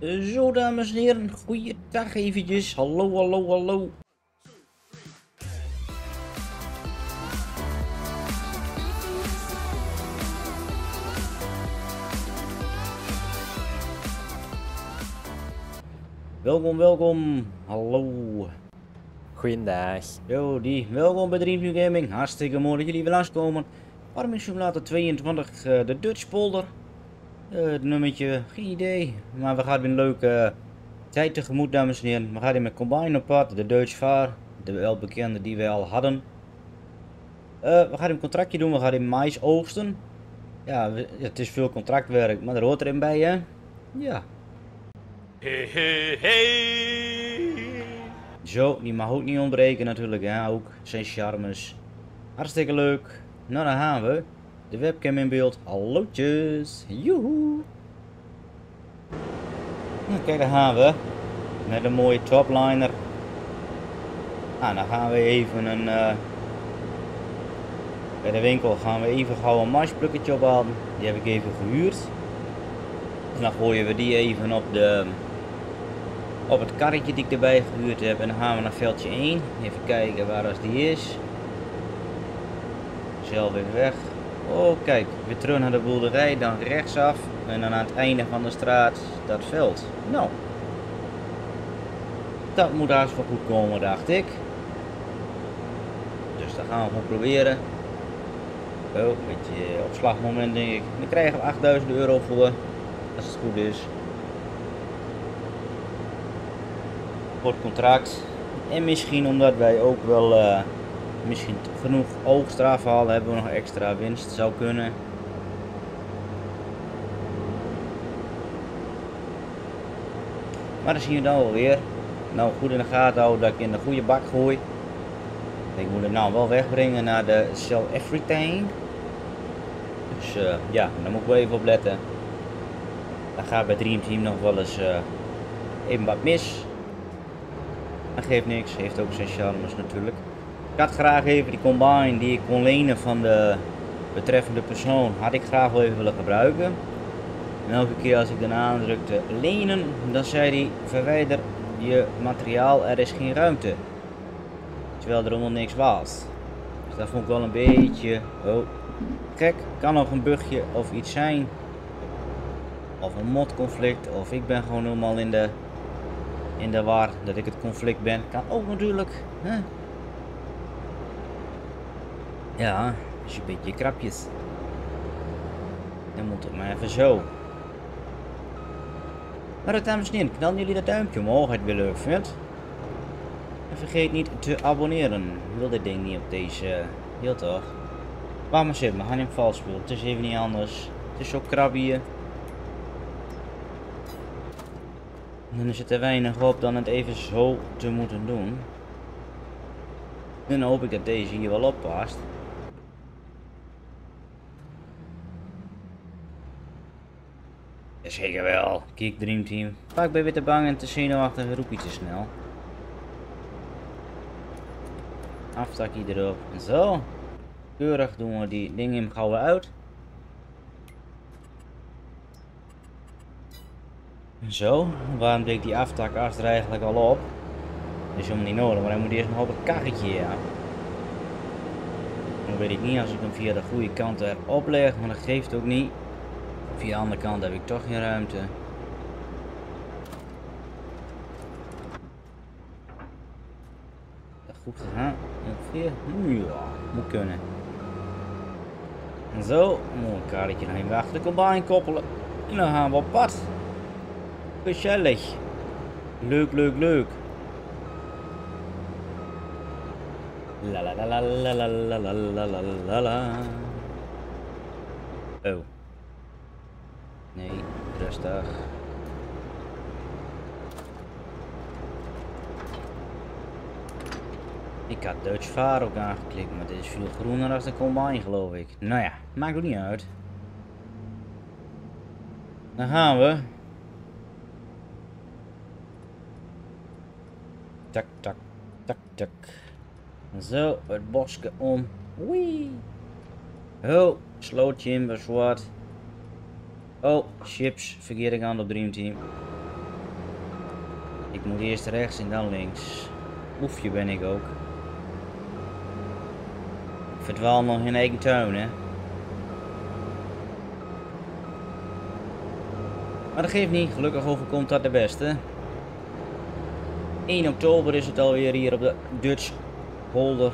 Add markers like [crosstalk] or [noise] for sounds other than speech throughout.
Zo dames en heren, goeiedag eventjes. Hallo, hallo, hallo. Welkom, welkom. Hallo. Goeiedag. Yo, die. Welkom bij Dream New Gaming. Hartstikke mooi dat jullie weer langskomen. Farming Simulator 22, uh, de Dutch polder. Uh, het nummertje, geen idee. Maar we gaan weer een leuke tijd tegemoet, dames en heren. We gaan hier met Combine op pad, de Dutch Vaar. De welbekende die wij al hadden. Uh, we gaan een contractje doen, we gaan in mais oogsten. Ja, we, het is veel contractwerk, maar er hoort erin bij, hè? Ja. Hey, hey, hey. Zo, die mag ook niet ontbreken natuurlijk, hè? Ook zijn charmes. Hartstikke leuk. Nou, dan gaan we. De webcam in beeld. Hallootjes. Joehoe. Nou, kijk, daar gaan we. Met een mooie topliner. Nou, dan gaan we even een... Uh, bij de winkel gaan we even gauw een marshplukketje ophalen. Die heb ik even gehuurd. En dan gooien we die even op de... Op het karretje die ik erbij gehuurd heb. En dan gaan we naar veldje 1. Even kijken waar als die is. Zelf weer weg. Oh kijk, weer terug naar de boerderij, dan rechtsaf en dan aan het einde van de straat dat veld. Nou, dat moet haast wel goed komen, dacht ik. Dus dat gaan we gewoon proberen. Oh, een beetje opslagmoment denk ik. Dan krijgen we 8000 euro voor, als het goed is. Kort contract. En misschien omdat wij ook wel... Uh, misschien genoeg oogst halen, hebben we nog extra winst, zou kunnen. Maar dan zien we dan wel weer. Nou goed in de gaten houden dat ik in de goede bak gooi. Ik moet het nou wel wegbrengen naar de Shell Everything. Dus uh, ja, daar moet ik wel even op letten. Dan gaat bij Dream Team nog wel eens uh, even wat mis. Dat geeft niks, heeft ook zijn charmes natuurlijk. Ik had graag even die combine die ik kon lenen van de betreffende persoon, had ik graag wel even willen gebruiken. En elke keer als ik dan aandrukte lenen, dan zei hij verwijder je materiaal, er is geen ruimte. Terwijl er helemaal niks was. Dus dat vond ik wel een beetje, oh, kijk, kan nog een bugje of iets zijn. Of een modconflict, of ik ben gewoon helemaal in de, in de war dat ik het conflict ben. Kan ook natuurlijk? Ja, is een beetje krapjes. Dan moet het maar even zo. Maar dames en heren, knal jullie dat duimpje omhoog het weer leuk vindt. En vergeet niet te abonneren. Ik wil dit ding niet op deze... Heel toch? Waar maar zitten, we gaan in vals spelen. Het is even niet anders. Het is zo krab hier. En dan zit er weinig op dan het even zo te moeten doen. En dan hoop ik dat deze hier wel oppast. Zeker wel. Kijk Dream Team. Vaak ben je te bang en te zenuwachtig roep je te snel. Afstakje erop. Zo. Keurig doen we die dingen gauw uit. Zo. Waarom deed ik die aftakast er eigenlijk al op? Dat is helemaal niet nodig, maar hij moet eerst nog op het karretje, ja. Dan weet ik niet als ik hem via de goede kant erop leg, maar dat geeft ook niet. Via de andere kant heb ik toch geen ruimte. Goed gegaan. Ongeveer. Ja, moet kunnen. Zo, mooi kaartje naar even achter de combine koppelen. En dan gaan we op pad. Gezellig. Leuk, leuk, leuk. La la la la la la la la la la. Oh. Nee, rustig. Ik had Dutch Vaar ook aangeklikt, maar dit is veel groener als de Combine geloof ik. Nou ja, maakt ook niet uit. Dan gaan we. Tak, tak, tak, tak. Zo, het bosje om. Wee. Oh, slootje in, zwart. Oh, chips. Verkeerde kant op Dream Team. Ik moet eerst rechts en dan links. Oefje ben ik ook. Ik verdwaal nog in eigen tuin, hè. Maar dat geeft niet, gelukkig overkomt dat de beste. 1 oktober is het alweer hier op de Dutch Polder.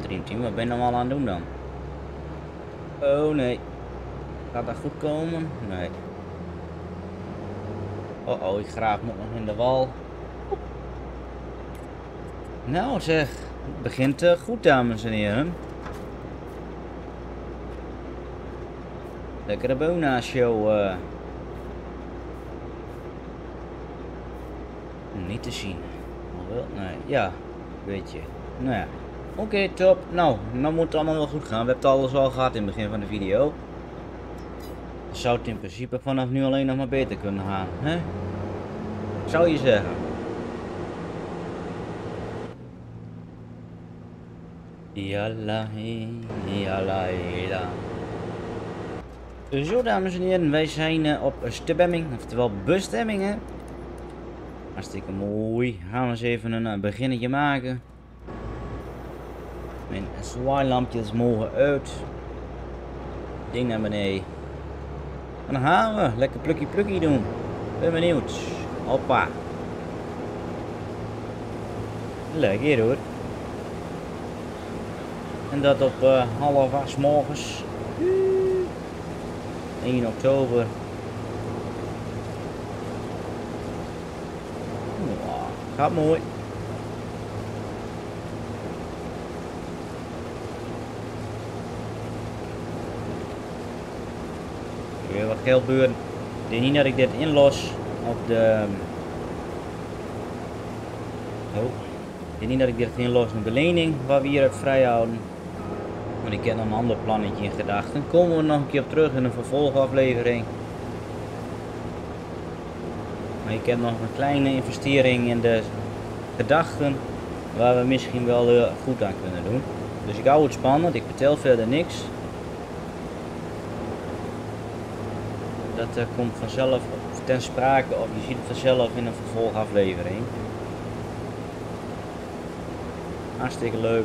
Dreamteam, wat ben je nou allemaal aan het doen dan? Oh nee. Gaat dat goed komen? Nee. Oh oh, ik graaf nog in de wal. Nou zeg, het begint uh, goed dames en heren. Lekkere Bona show. Uh. Niet te zien. Wel, nee, ja, weet je. Nou ja. Oké, top. Nou, dan moet het allemaal wel goed gaan. We hebben het alles al gehad in het begin van de video. Zou het in principe vanaf nu alleen nog maar beter kunnen gaan, hè? Zou je zeggen. Yalla, yalla. Zo dames en heren, wij zijn uh, op stemming, oftewel bestemming hè. Hartstikke mooi. Gaan we eens even een uh, beginnetje maken. Mijn zwaailampjes mogen uit. Ding naar beneden. En dan gaan we. Lekker plukkie plukkie doen. Ben benieuwd. Hoppa. Lekker hoor. En dat op uh, half acht morgens. 1 oktober. Wow, gaat mooi. Ik denk niet dat ik dit inlos op de... Oh. Ik denk niet dat ik dit inlos de lening waar we hier het vrijhouden. Maar ik heb nog een ander plannetje in gedachten. Komen we nog een keer op terug in een vervolgaflevering. Maar ik heb nog een kleine investering in de gedachten waar we misschien wel goed aan kunnen doen. Dus ik hou het spannend, ik vertel verder niks. Dat uh, komt vanzelf ten sprake of je ziet het vanzelf in een vervolgaflevering. Hartstikke leuk.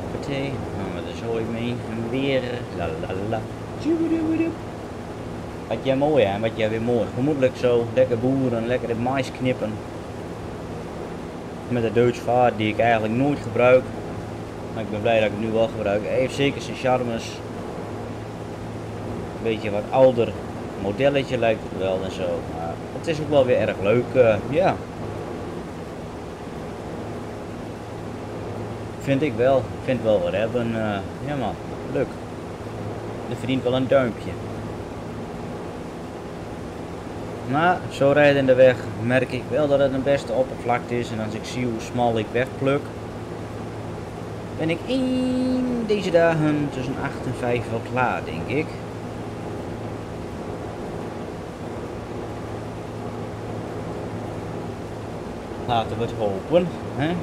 Hoppatee, gaan we er zo mee en weer. La la la. Wat jij mooi hè, wat jij weer mooi. Vermoedelijk zo lekker boeren, lekker de mais knippen. Met de Duits vaart die ik eigenlijk nooit gebruik. Maar ik ben blij dat ik het nu wel gebruik. Hij heeft zeker zijn charmes. Een beetje wat ouder modelletje lijkt het wel en zo. Maar het is ook wel weer erg leuk. Uh, ja. Vind ik wel. Vind wel wat hebben. Uh, ja man, leuk. Er verdient wel een duimpje. Maar zo rijdende weg merk ik wel dat het een beste oppervlakte is. En als ik zie hoe smal ik wegpluk, ben ik in deze dagen tussen 8 en 5 wel klaar, denk ik. Laten we het hopen. Hè?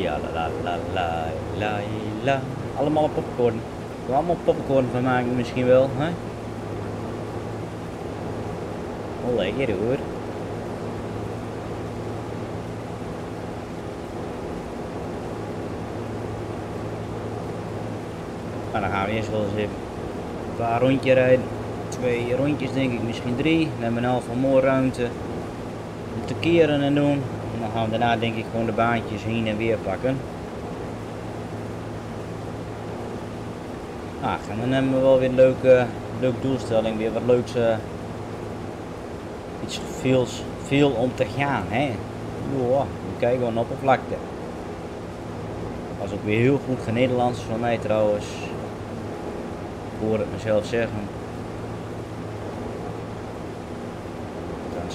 Ja, la la la la la la. Allemaal popcorn. We allemaal popcorn van maken misschien wel, hè? Oh, lekker hoor. Maar dan gaan we eerst wel eens even een paar rondjes rijden. Twee rondjes denk ik, misschien drie. Dan hebben we een half van ruimte om te keren en doen. En dan gaan we daarna denk ik gewoon de baantjes heen en weer pakken. Ah, en dan hebben we wel weer een leuke, leuke doelstelling, weer wat leuks, uh, iets veel, veel om te gaan, hè. Joh, we kijken we op oppervlakte. Was ook weer heel goed genederlands van mij trouwens. Ik hoor het mezelf zeggen.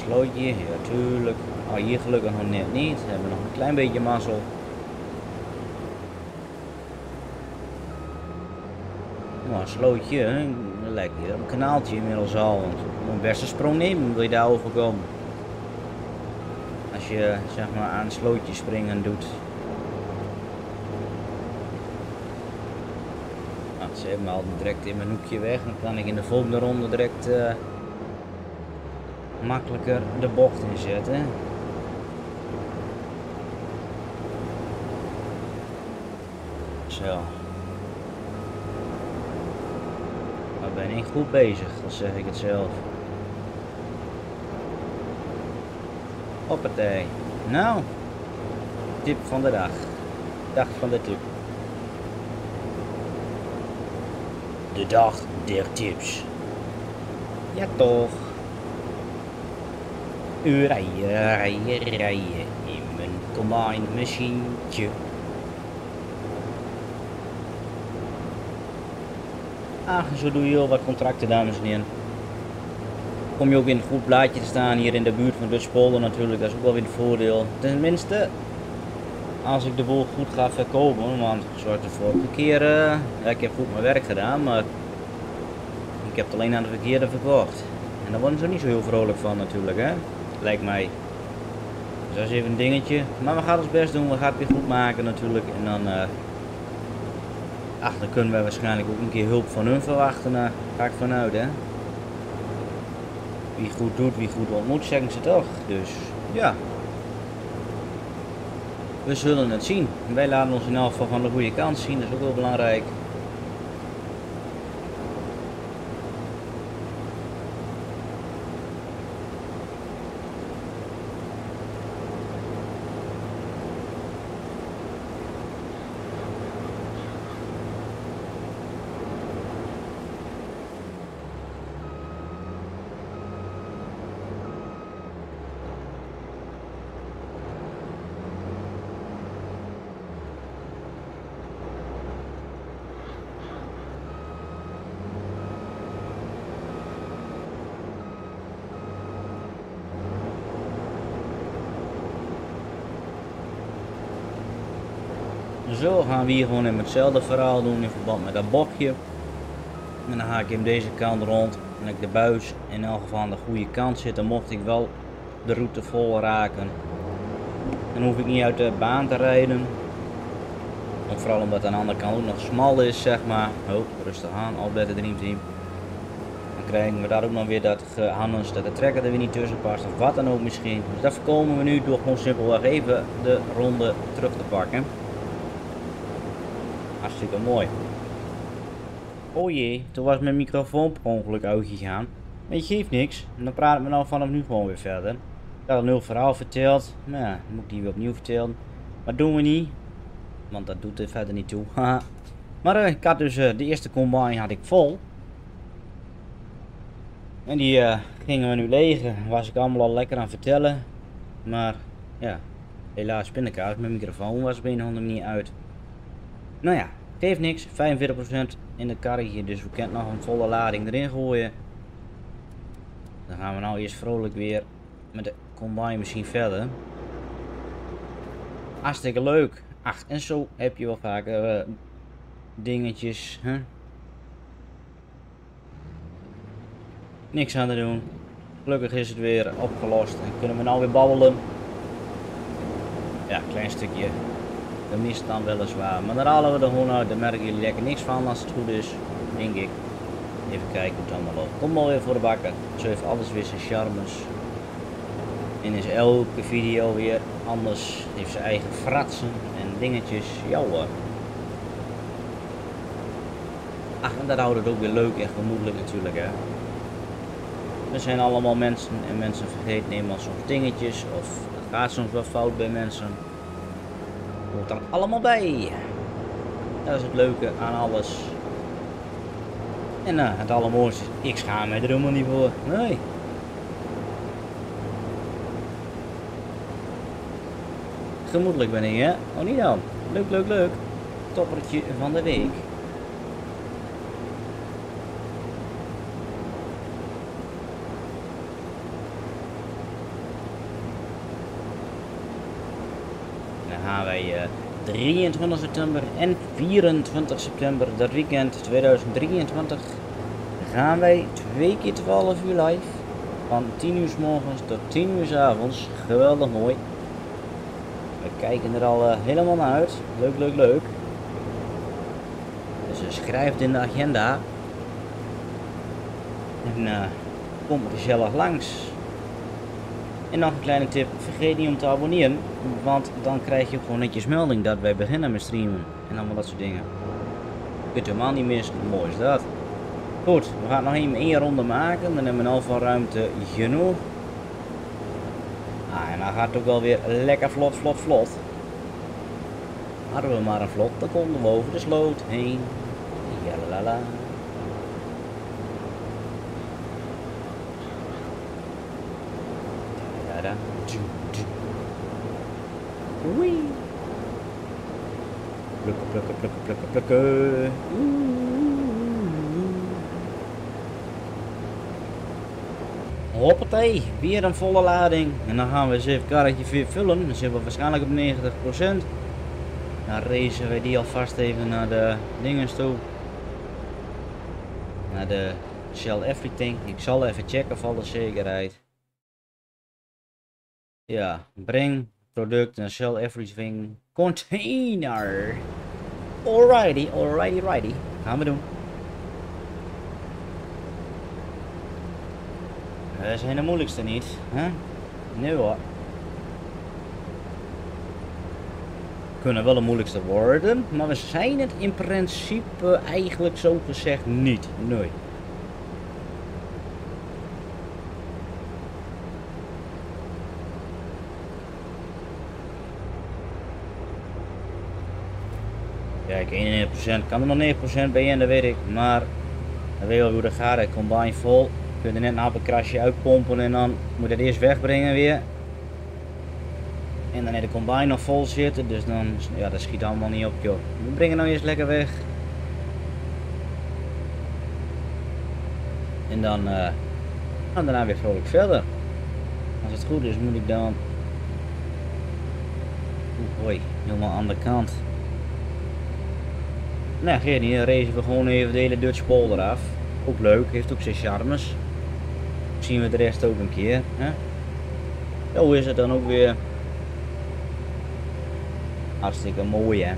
Slootje, ja tuurlijk. Oh, hier gelukkig nog net niet. We hebben nog een klein beetje mazzel. Nou, een slootje, hè? op een kanaaltje inmiddels al. Want best een sprong nemen, wil je daar overkomen. Als je zeg maar aan een slootje springen doet. Nou, ze hebben al direct in mijn hoekje weg. Dan kan ik in de volgende ronde direct eh, makkelijker de bocht inzetten. Zo. Maar ben ik goed bezig, dan zeg ik het zelf. Hoppatee. Nou, tip van de dag. Dag van de tip. De dag der tips. Ja toch. U rijden, rijden, rijden in mijn combine machientje. Ah, zo doe je heel wat contracten, dames en heren. Kom je ook in een goed plaatje te staan hier in de buurt van Dutspolder natuurlijk, dat is ook wel weer het voordeel. Tenminste, als ik de boel goed ga verkopen, want zoals de vorige keer, uh, ik heb goed mijn werk gedaan, maar ik heb het alleen aan de verkeerde verkocht. En daar worden ze niet zo heel vrolijk van natuurlijk, hè? Lijkt mij. Dus dat is even een dingetje. Maar we gaan ons best doen, we gaan het weer goed maken natuurlijk. En dan, uh, ach, dan kunnen we waarschijnlijk ook een keer hulp van hun verwachten, daar ga ik vanuit, hè? Wie goed doet, wie goed ontmoet, zeggen ze toch. Dus ja. We zullen het zien. Wij laten ons in elk geval van de goede kant zien, dat is ook wel belangrijk. Zo gaan we hier gewoon in hetzelfde verhaal doen in verband met dat bokje. En dan ga ik hem deze kant rond en ik de buis in elk geval aan de goede kant zitten mocht ik wel de route vol raken. Dan hoef ik niet uit de baan te rijden. Ook vooral omdat aan de andere kant ook nog smal is zeg maar. Oh, rustig aan, Albert het Dream Dan krijgen we daar ook nog weer dat gehandels dat de trekker er weer niet tussen past of wat dan ook misschien. Dus dat voorkomen we nu door gewoon simpelweg even de ronde terug te pakken. Hartstikke mooi. Oh jee, toen was mijn microfoon per ongeluk uitgegaan. Maar je geeft niks. En dan praten we nou vanaf nu gewoon weer verder. Ik had een nul verhaal verteld. Maar ja, moet ik die weer opnieuw vertellen. Maar doen we niet. Want dat doet er verder niet toe. [laughs] maar uh, ik had dus uh, de eerste combine had ik vol. En die uh, gingen we nu legen. Was ik allemaal al lekker aan vertellen. Maar ja, helaas pindakaas. Mijn microfoon was op een of uit. Nou ja, geeft niks. 45% in de karretje, dus we kunnen nog een volle lading erin gooien. Dan gaan we nou eerst vrolijk weer met de combine machine verder. Hartstikke leuk. Ach, en zo heb je wel vaker uh, dingetjes. Niks aan te doen. Gelukkig is het weer opgelost en kunnen we nou weer babbelen. Ja, klein stukje de mist dan weliswaar. Maar dan halen we er gewoon uit. Daar merken jullie lekker niks van als het goed is. Denk ik. Even kijken hoe het allemaal loopt. Kom maar weer voor de bakken. Zo heeft alles weer zijn charmes. En is elke video weer anders. Heeft zijn eigen fratsen en dingetjes. Ja hoor. Ach, en dat houdt het ook weer leuk en gemoedelijk natuurlijk hè. Er zijn allemaal mensen en mensen vergeten eenmaal soms dingetjes. Of het gaat soms wel fout bij mensen dan allemaal bij. Dat is het leuke aan alles. En uh, het allermooiste, ik schaam me er helemaal niet voor. Nee. Gemoedelijk ben ik, hè? Oh, niet dan. Leuk, leuk, leuk. Toppertje van de week. gaan wij uh, 23 september en 24 september, dat weekend 2023, gaan wij twee keer 12 uur live. Van 10 uur s morgens tot 10 uur s avonds. Geweldig mooi. We kijken er al eh, helemaal naar uit. Leuk, leuk, leuk. Dus uh, schrijf het in de agenda. En uh, kom gezellig langs. En nog een kleine tip, vergeet niet om te abonneren, want dan krijg je gewoon netjes melding dat wij beginnen met streamen en allemaal dat soort dingen. Je kunt helemaal niet missen, mooi is dat. Goed, we gaan nog even één ronde maken, dan hebben we al van ruimte genoeg. Ah, en dan gaat het ook wel weer lekker vlot, vlot, vlot. Hadden we maar een vlot, dan konden we over de sloot heen. Jalalala. Wee. Plukken, plukken, plukken, plukken, plukken. Hoppatee, weer een volle lading. En dan gaan we eens even karretje weer vullen. Dan zitten we waarschijnlijk op 90%. Dan racen we die alvast even naar de dingen toe. Naar de Shell Everything. Ik zal even checken voor de zekerheid. Ja, breng product en sell everything container. Alrighty, alrighty, righty. Gaan we doen. Dat zijn de moeilijkste niet, hè? Nee hoor. Kunnen wel de moeilijkste worden, maar we zijn het in principe eigenlijk zo gezegd niet. Nee. Kijk, 91% kan er nog 9% bij in, dat weet ik. Maar dan weet wel hoe dat gaat. Combine vol. Je er net een appelkrasje uitpompen en dan moet je het eerst wegbrengen weer. En dan heeft de combine nog vol zitten, dus dan ja, dat schiet allemaal niet op joh. We brengen nou eerst lekker weg. En dan uh, gaan we daarna weer vrolijk verder. Als het goed is moet ik dan... Oeh, hoi, helemaal aan de kant. Nee, geen niet. Dan racen we gewoon even de hele Dutch polder af. Ook leuk, heeft ook zijn charmes. Zien we de rest ook een keer. Hè? Zo is het dan ook weer. Hartstikke mooi hè.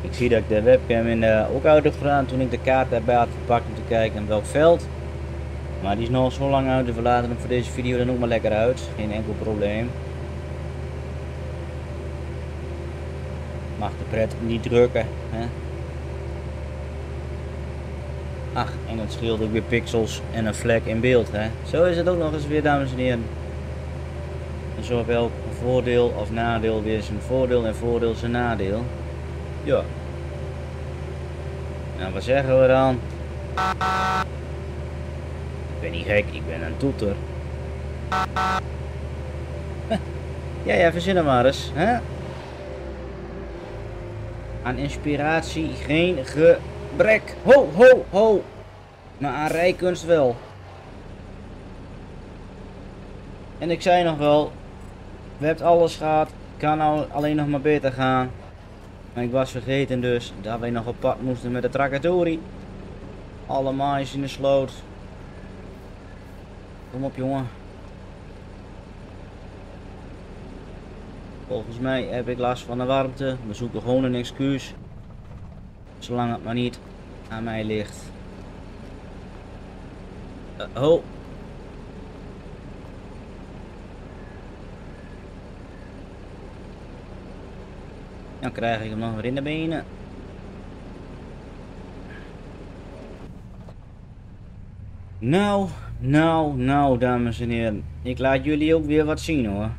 Ik zie dat ik de webcam in de, ook uit heb gedaan toen ik de kaart erbij had gepakt om te kijken in welk veld. Maar die is nog zo lang uit, dus we laten hem voor deze video dan ook maar lekker uit. Geen enkel probleem. Mag de pret niet drukken. Hè? Ach, en het scheelt ook weer pixels en een vlek in beeld. Hè? Zo is het ook nog eens weer, dames en heren. En zo heb elk voordeel of nadeel weer zijn voordeel en voordeel zijn nadeel. Ja. Nou, wat zeggen we dan? Ik ben niet gek, ik ben een toeter. Ja, ja, verzin maar eens. Hè? Aan inspiratie geen ge Brek. Ho, ho, ho. Maar aan rijkunst wel. En ik zei nog wel. We hebben alles gehad. Kan nou alleen nog maar beter gaan. Maar ik was vergeten dus dat wij nog op pad moesten met de Trakatori. Alle maïs in de sloot. Kom op jongen. Volgens mij heb ik last van de warmte. We zoeken gewoon een excuus. Zolang het maar niet aan mij ligt. Uh, oh. Dan krijg ik hem nog weer in de benen. Nou, nou, nou, dames en heren. Ik laat jullie ook weer wat zien hoor.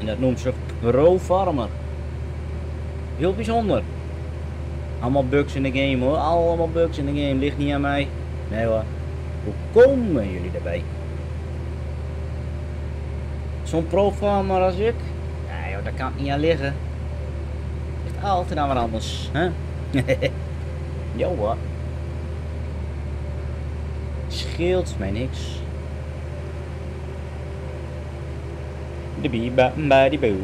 En dat noemt ze Pro Farmer. Heel bijzonder. Allemaal bugs in de game hoor. Allemaal bugs in de game. Ligt niet aan mij. Nee hoor. Hoe komen jullie erbij? Zo'n pro-farmer als ik? Nee joh, daar kan het niet aan liggen. Ligt altijd aan wat anders. Hè? [laughs] Jo hoor. Scheelt mij niks. De bieba, bij die boe.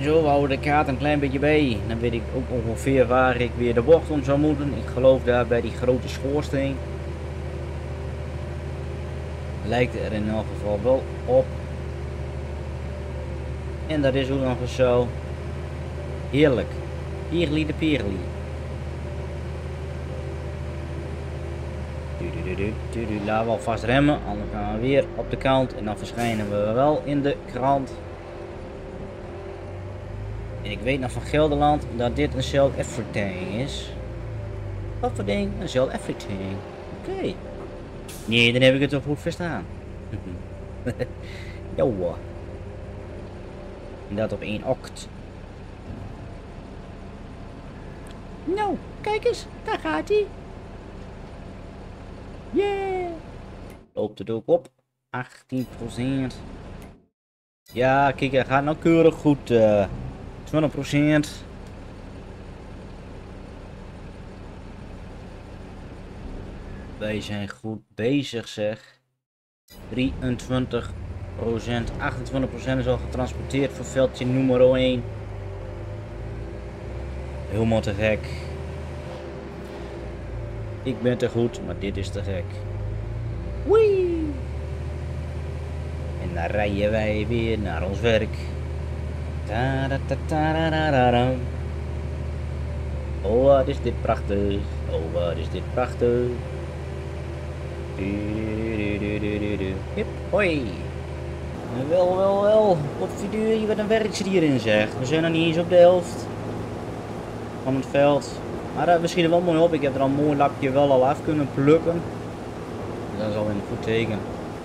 Zo we houden de kaart een klein beetje bij. Dan weet ik ook ongeveer waar ik weer de bocht om zou moeten. Ik geloof daar bij die grote schoorsteen. Lijkt er in elk geval wel op. En dat is ook nog eens zo. Heerlijk. Pierli de Pierli. Laten we alvast remmen, anders gaan we weer op de kant en dan verschijnen we wel in de krant. Ik weet nog van Gelderland dat dit een Shell Everything is. Wat voor ding? Een Shell Everything. Oké. Nee, dan heb ik het toch goed verstaan. [laughs] hoor. En dat op 1 oct. Nou, kijk eens, daar gaat hij. Yeah! Loopt het ook op. 18%. Ja, kijk, hij gaat nou keurig goed. Uh, 20%. Wij zijn goed bezig zeg. 23% 28% is al getransporteerd voor veldje nummer 1. Helemaal te gek. Ik ben te goed, maar dit is te gek. Wee! En dan rijden wij weer naar ons werk. Oh, wat is dit prachtig. Oh, wat is dit prachtig. Hip, hoi. Wel, wel, wel. Wat figuur je wat een werkje hierin zeg. We zijn nog niet eens op de helft van het veld. Maar dat misschien wel mooi op. Ik heb er al een mooi lapje wel al af kunnen plukken. Dat is al een goed teken.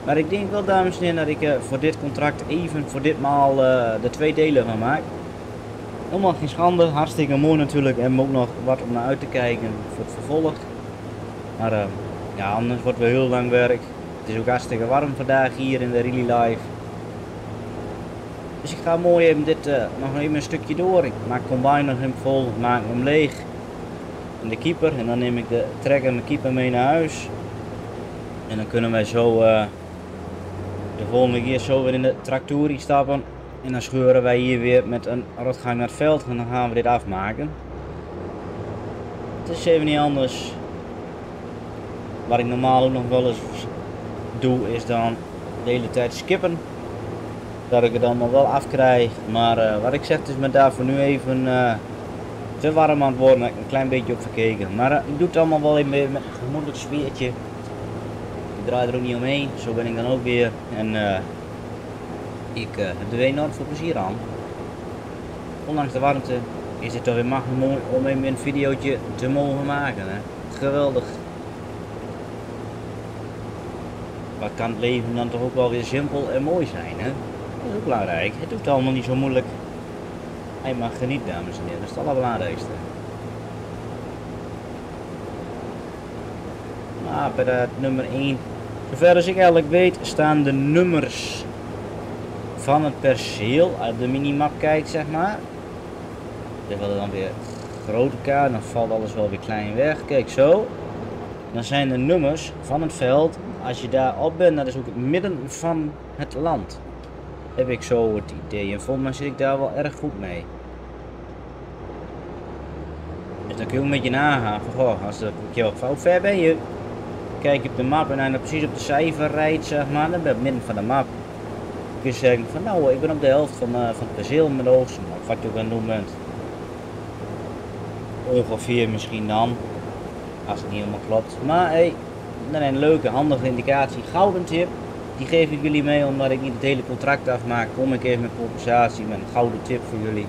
Maar ik denk wel dames en heren dat ik uh, voor dit contract even voor ditmaal uh, de twee delen van maak. Helemaal geen schande, hartstikke mooi natuurlijk en ook nog wat om naar uit te kijken voor het vervolg. Maar uh, ja, anders wordt wel heel lang werk. Het is ook hartstikke warm vandaag hier in de Really Live. Dus ik ga mooi even dit nog even een stukje door. Ik maak combine nog hem vol, maak hem leeg en de keeper. En dan neem ik de trekker en mijn keeper mee naar huis. En dan kunnen wij zo de volgende keer zo weer in de tractorie stappen. En dan scheuren wij hier weer met een rotgang naar het veld en dan gaan we dit afmaken. Het is even niet anders. Wat ik normaal ook nog wel eens doe is dan de hele tijd skippen. Dat ik het allemaal wel afkrijg. Maar uh, wat ik zeg is met daarvoor nu even... Uh, te warm aan het worden. Ik een klein beetje op verkeken. Maar uh, ik doe het allemaal wel even met een gemoedelijk sfeertje. Ik draai er ook niet omheen. Zo ben ik dan ook weer. En uh, ik uh, heb er enorm veel plezier aan. Ondanks de warmte is het toch weer mag mooi om even een videootje te mogen maken. Hè? Geweldig. Wat kan het leven dan toch ook wel weer simpel en mooi zijn. Hè? Dat is ook belangrijk. Het doet allemaal niet zo moeilijk. Hij mag genieten, dames en heren. Dat is het allerbelangrijkste. Maar bij de nummer 1, zover als ik eigenlijk weet, staan de nummers van het perceel uit de minimap kijkt, zeg maar. Willen dan weer grote kaart, dan valt alles wel weer klein weg. Kijk zo. Dan zijn de nummers van het veld, als je daar op bent, dat is ook het midden van het land heb ik zo het idee. En volgens mij zit ik daar wel erg goed mee. Dus dan kun je ook een beetje nagaan. Goh, als de, hoe ver ben je? Kijk op de map en dan precies op de cijfer rijdt, zeg maar, dan ben op midden van de map. Dan kun je van nou, ik ben op de helft van, uh, van het perceel met oogst, of wat je ook aan het doen bent. Ongeveer misschien dan, als het niet helemaal klopt. Maar hey, dan een leuke, handige indicatie, gouden tip. Die geef ik jullie mee omdat ik niet het hele contract afmaak. Kom ik even met compensatie met een gouden tip voor jullie.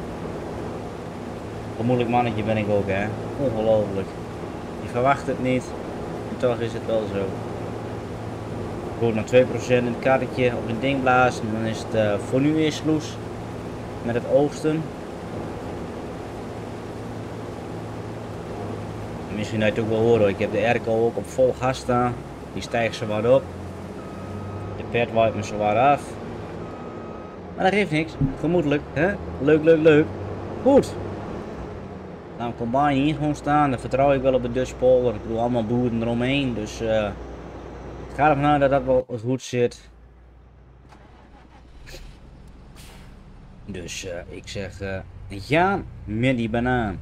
Een moeilijk mannetje ben ik ook hè. Ongelooflijk. Je verwacht het niet. Toch is het wel zo. Goed, nog 2% in het karretje op een ding blazen. Dan is het uh, voor nu weer sloes. Met het oogsten. Misschien dat je het ook wel horen. Ik heb de airco ook op vol gas staan. Die stijgt zo wat op pet waait me zwaar af. Maar dat geeft niks. Gemoedelijk. Hè? Leuk, leuk, leuk. Goed. Nou, combine hier gewoon staan. Dan vertrouw ik wel op de Dutch polder. Ik bedoel, allemaal boeren eromheen. Dus uh, ik ga ervan uit dat dat wel goed zit. Dus eh, ik zeg, eh ja, met die banaan.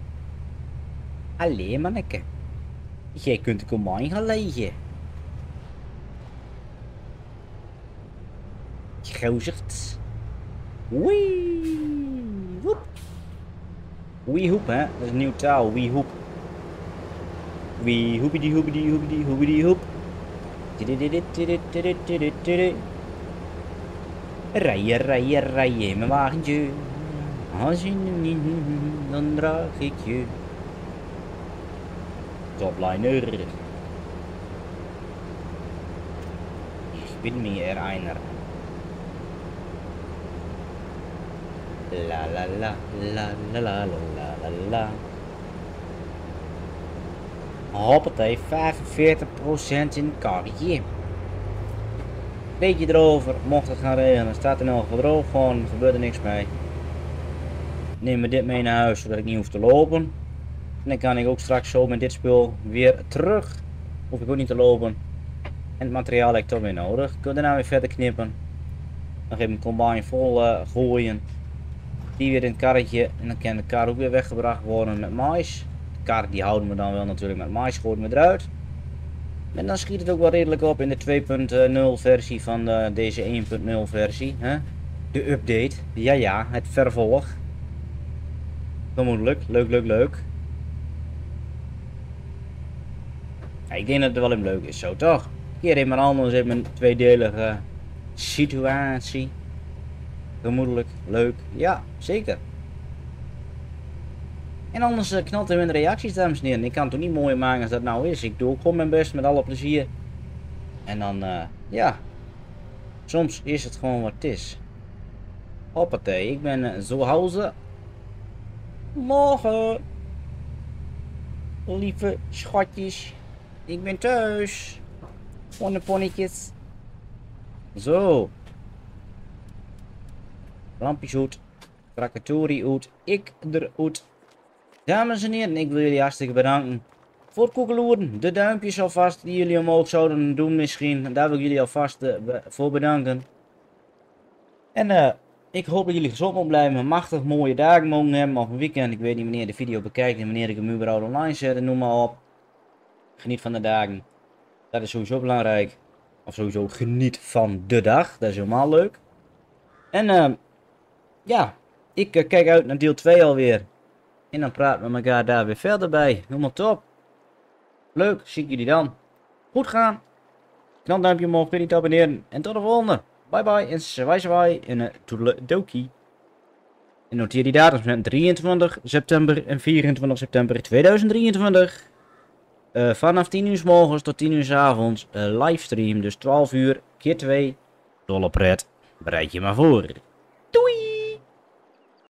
Allee, manneke. Jij kunt de komijn gaan liggen. Gozerd. Wee. Woep. Wee hoep, hè? Dat is een nieuw taal. Wee hoep. Wee hoepie hoepie hoepie hoepie hoep. Rijden, rijden, rijden in mijn wagentje. Als je hem niet, dan draag ik je. Topliner. Ich bin mir einer. La la la la la la la la la. Hoppatee, 45% in karretje. Beetje erover, mocht het gaan regenen, staat er elk geval droog, gewoon gebeurt er niks mee. Neem me dit mee naar huis, zodat ik niet hoef te lopen. En dan kan ik ook straks zo met dit spul weer terug. Hoef ik ook niet te lopen. En het materiaal heb ik toch weer nodig. Ik kan daarna weer verder knippen. Dan geef ik mijn combine vol eh, gooien. Die weer in het karretje. En dan kan de kar ook weer weggebracht worden met mais. De kar die houden we dan wel natuurlijk met mais. Gooien we eruit. En dan schiet het ook wel redelijk op in de 2.0 versie van de, deze 1.0 versie. Hè? De update. Ja ja, het vervolg. Vermoedelijk. Leuk, leuk, leuk. Ik denk dat het wel een leuk is zo, toch? In mijn anders in mijn tweedelige situatie. Vermoedelijk, leuk. Ja, zeker. En anders uh, knalt er in de reacties, dames en heren. Ik kan het toch niet mooier maken als dat nou is. Ik doe ook gewoon mijn best met alle plezier. En dan, uh, ja. Soms is het gewoon wat het is. Hoppatee, ik ben uh, zo houzen. Morgen. Lieve schatjes. Ik ben thuis. Ponneponnetjes. Zo. Lampjes uit. Krakatorie uit. Ik eruit. Dames en heren, ik wil jullie hartstikke bedanken voor het koekeloeren. De duimpjes alvast die jullie omhoog zouden doen misschien. Daar wil ik jullie alvast uh, voor bedanken. En uh, ik hoop dat jullie gezond mogen blijven. Machtig mooie dagen mogen hebben. Of een weekend. Ik weet niet wanneer de video bekijkt en wanneer ik hem überhaupt online zet. Noem maar op. Geniet van de dagen. Dat is sowieso belangrijk. Of sowieso geniet van de dag. Dat is helemaal leuk. En uh, ja, ik uh, kijk uit naar deel 2 alweer. En dan praten we elkaar daar weer verder bij. Helemaal top. Leuk, zie ik jullie dan. Goed gaan. Knal duimpje omhoog, vergeet niet te abonneren. En tot de volgende. Bye bye en zwaai zwaai en uh, toedeledokie. En noteer die datums met 23 september en 24 september 2023. Uh, vanaf 10 uur s morgens tot 10 uur s avonds livestream. Dus 12 uur keer 2. Dolle pret. Bereid je maar voor.